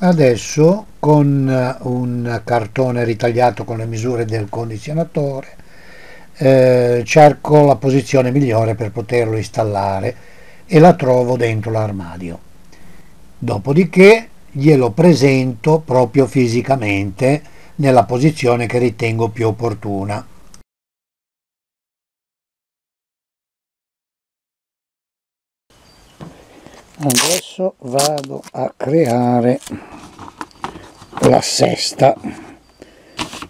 adesso con eh, un cartone ritagliato con le misure del condizionatore eh, cerco la posizione migliore per poterlo installare e la trovo dentro l'armadio. Dopodiché glielo presento proprio fisicamente nella posizione che ritengo più opportuna adesso vado a creare la sesta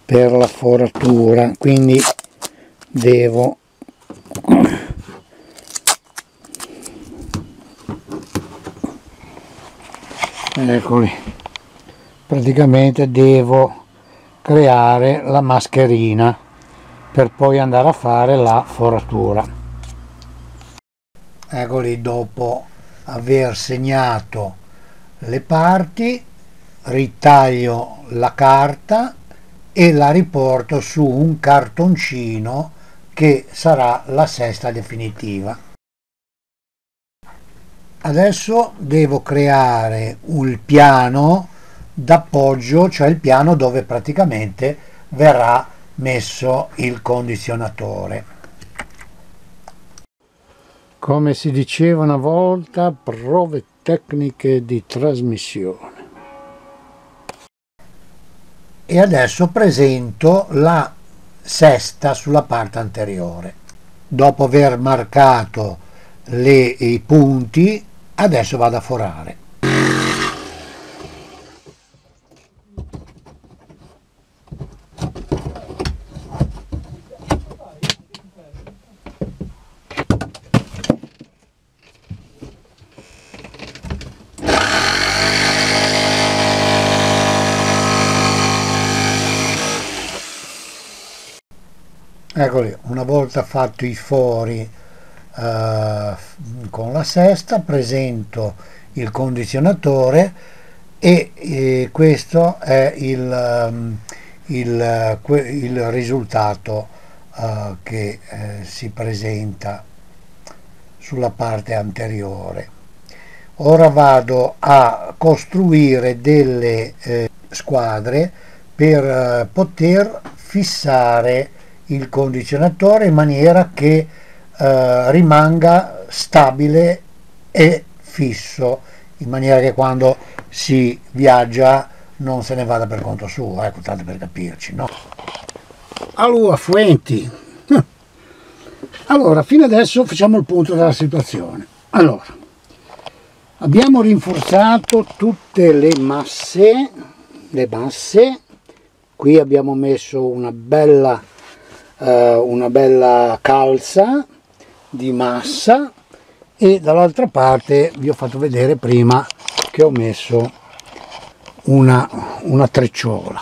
per la foratura quindi devo eccoli. Praticamente devo creare la mascherina per poi andare a fare la foratura. Eccoli dopo aver segnato le parti ritaglio la carta e la riporto su un cartoncino che sarà la sesta definitiva. Adesso devo creare un piano d'appoggio cioè il piano dove praticamente verrà messo il condizionatore come si diceva una volta, prove tecniche di trasmissione. E adesso presento la sesta sulla parte anteriore. Dopo aver marcato le, i punti, adesso vado a forare. Eccoli una volta fatto i fori eh, con la sesta presento il condizionatore e eh, questo è il, um, il, il risultato uh, che eh, si presenta sulla parte anteriore. Ora vado a costruire delle eh, squadre per eh, poter fissare il condizionatore in maniera che eh, rimanga stabile e fisso in maniera che quando si viaggia non se ne vada per conto suo ecco tanto per capirci no? allora Fuenti. Allora fino adesso facciamo il punto della situazione. Allora abbiamo rinforzato tutte le masse le masse. Qui abbiamo messo una bella eh, una bella calza di massa e dall'altra parte vi ho fatto vedere prima che ho messo una, una trecciola.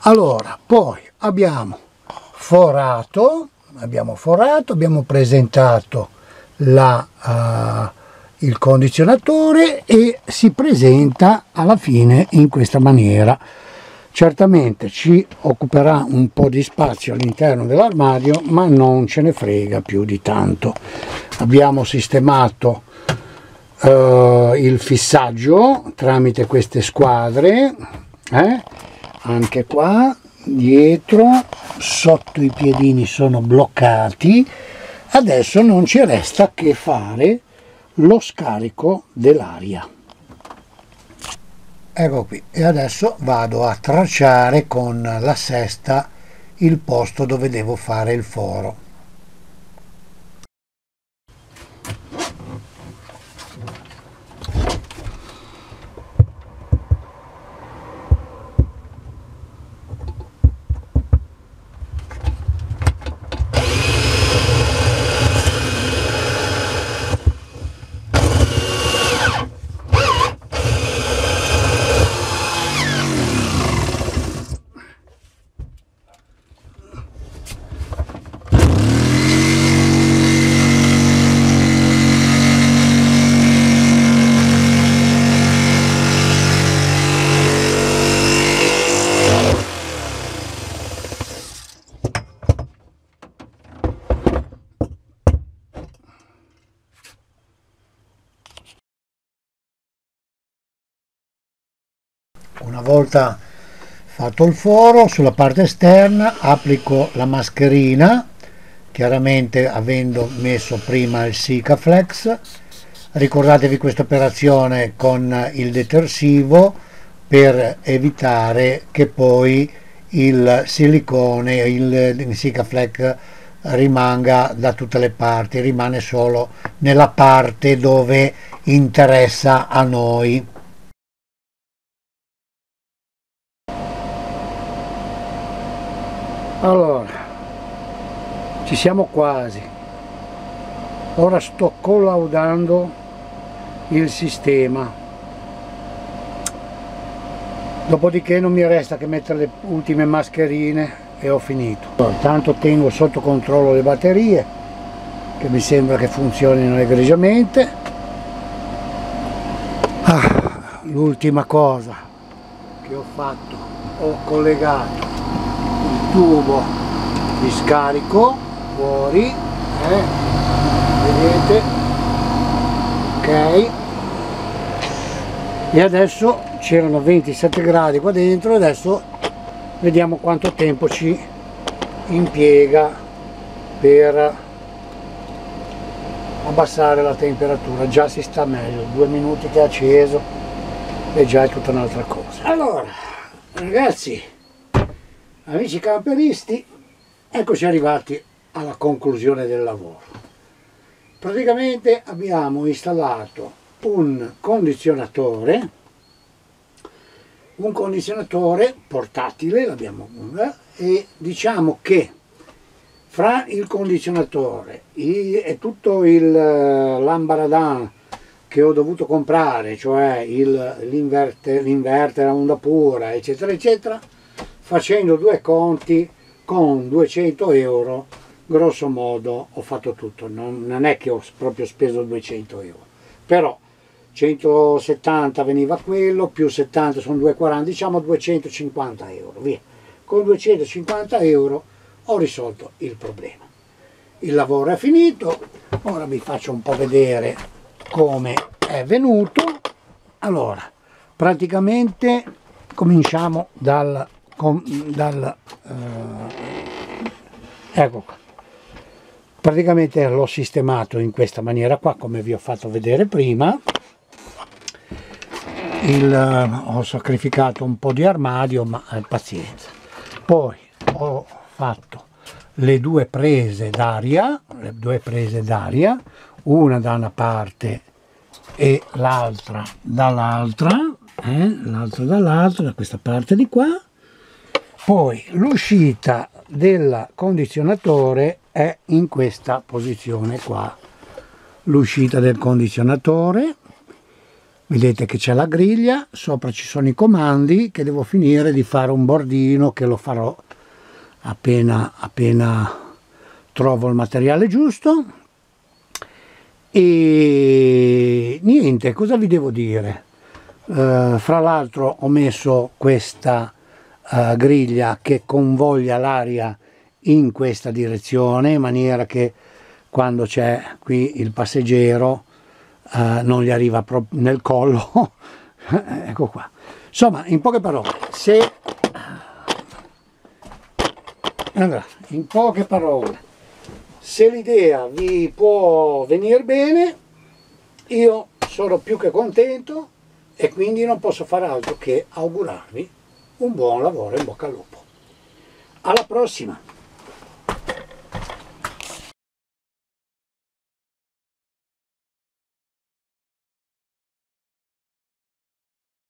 Allora poi abbiamo forato abbiamo forato abbiamo presentato la, uh, il condizionatore e si presenta alla fine in questa maniera certamente ci occuperà un po' di spazio all'interno dell'armadio ma non ce ne frega più di tanto. Abbiamo sistemato uh, il fissaggio tramite queste squadre eh? anche qua dietro sotto i piedini sono bloccati. Adesso non ci resta che fare lo scarico dell'aria ecco qui. E adesso vado a tracciare con la sesta il posto dove devo fare il foro volta fatto il foro sulla parte esterna applico la mascherina chiaramente avendo messo prima il Sikaflex ricordatevi questa operazione con il detersivo per evitare che poi il silicone il, Sikaflex rimanga da tutte le parti rimane solo nella parte dove interessa a noi allora ci siamo quasi. Ora sto collaudando il sistema. Dopodiché non mi resta che mettere le ultime mascherine e ho finito. Tanto tengo sotto controllo le batterie che mi sembra che funzionino egregiamente. Ah, l'ultima cosa che ho fatto ho collegato tubo di scarico fuori eh, vedete ok. E adesso c'erano 27 gradi qua dentro adesso vediamo quanto tempo ci impiega per abbassare la temperatura. Già si sta meglio due minuti che è acceso e già è tutta un'altra cosa. Allora ragazzi Amici camperisti, eccoci arrivati alla conclusione del lavoro. Praticamente abbiamo installato un condizionatore, un condizionatore portatile, l'abbiamo e diciamo che fra il condizionatore e tutto il eh, l'ambaradan che ho dovuto comprare, cioè l'inverter a onda pura, eccetera, eccetera, facendo due conti con 200 euro grosso modo ho fatto tutto. Non, non è che ho proprio speso 200 euro. Però 170 veniva quello più 70 sono 240 diciamo 250 euro via. Con 250 euro ho risolto il problema. Il lavoro è finito ora vi faccio un po' vedere come è venuto. Allora praticamente cominciamo dal con, dal, eh, ecco qua. praticamente l'ho sistemato in questa maniera qua come vi ho fatto vedere prima il, ho sacrificato un po' di armadio ma eh, pazienza poi ho fatto le due prese d'aria le due prese d'aria una da una parte e l'altra dall'altra eh, l'altra dall'altra da questa parte di qua poi l'uscita del condizionatore è in questa posizione qua. L'uscita del condizionatore vedete che c'è la griglia sopra ci sono i comandi che devo finire di fare un bordino che lo farò appena appena trovo il materiale giusto. E niente cosa vi devo dire? Uh, fra l'altro ho messo questa uh, griglia che convoglia l'aria in questa direzione in maniera che quando c'è qui il passeggero uh, non gli arriva proprio nel collo. Ecco qua. Insomma in poche parole se allora, in poche parole se l'idea vi può venire bene io sono più che contento e quindi non posso fare altro che augurarvi un buon lavoro in bocca al lupo. Alla prossima!